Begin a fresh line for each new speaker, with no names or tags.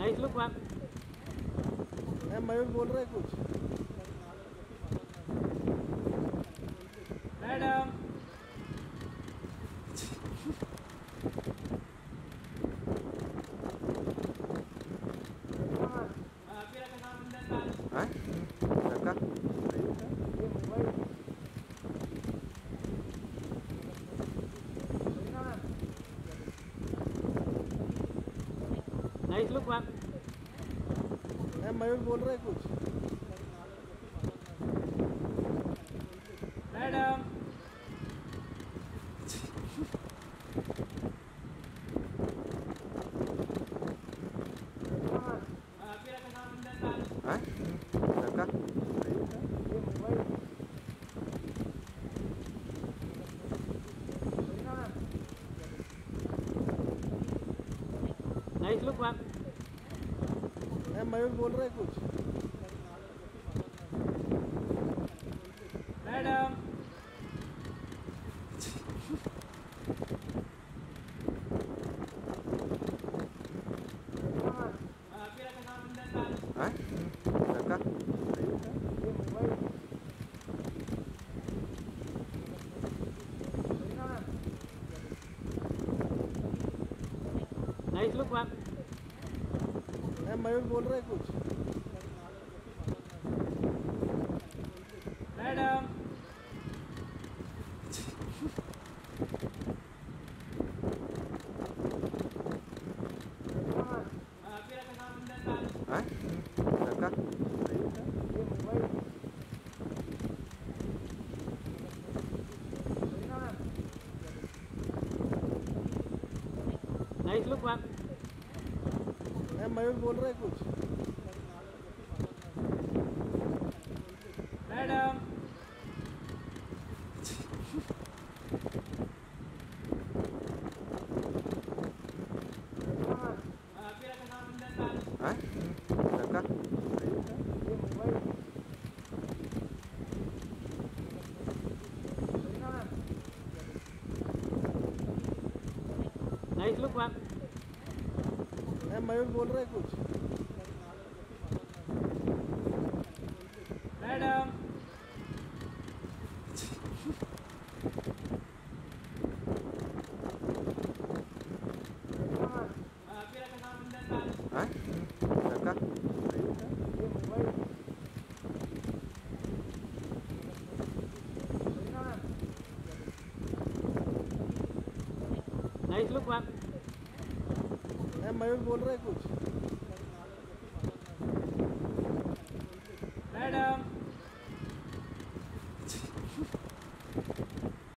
Nice look ma'am.
Ma'am Mayur बोल रहे हैं कुछ
मैडम
हैं लड़का
nice look ma'am
ma'am Mayur बोल रहे हैं कुछ
मैडम
हैं लड़का
नाइस मैम
मयूर बोल रहे हैं कुछ।
मैडम।
हैं? लड़का?
नाइस मैम
मयूर बोल रहे कुछ।
मैडम।
हैं?
लुक मैम
मैम मयूर बोल रहे कुछ।
मैडम।
हैं?
लुक मैम
मैम मयूर बोल रहे हैं कुछ?
मैडम।
हैं? लड़का?
Nice look ma'am
ma'am Mayur बोल रहे कुछ?